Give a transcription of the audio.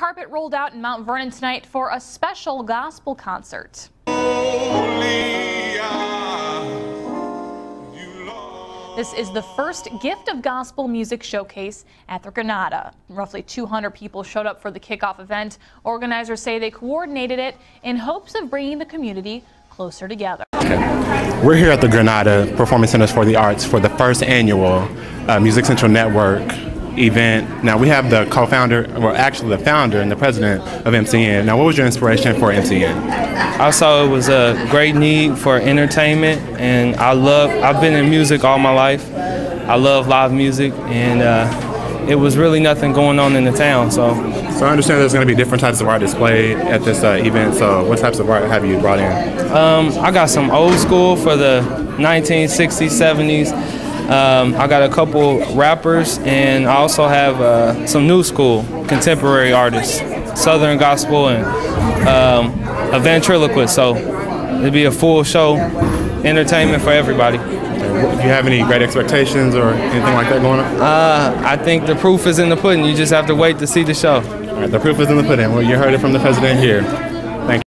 Carpet rolled out in Mount Vernon tonight for a special gospel concert. This is the first Gift of Gospel music showcase at the Granada. Roughly 200 people showed up for the kickoff event. Organizers say they coordinated it in hopes of bringing the community closer together. We're here at the Granada Performing Centers for the Arts for the first annual uh, Music Central Network event. Now we have the co-founder, or actually the founder and the president of MCN. Now what was your inspiration for MCN? I saw it was a great need for entertainment and I love, I've been in music all my life. I love live music and uh, it was really nothing going on in the town. So, so I understand there's going to be different types of art displayed at this uh, event. So what types of art have you brought in? Um, I got some old school for the 1960s, 70s. Um, I got a couple rappers, and I also have uh, some new school contemporary artists, Southern gospel, and um, a ventriloquist. So it'd be a full show, entertainment for everybody. Do you have any great expectations or anything like that going on? Uh, I think the proof is in the pudding. You just have to wait to see the show. All right, the proof is in the pudding. Well, you heard it from the president here.